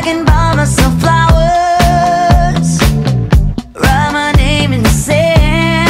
jogging by myself.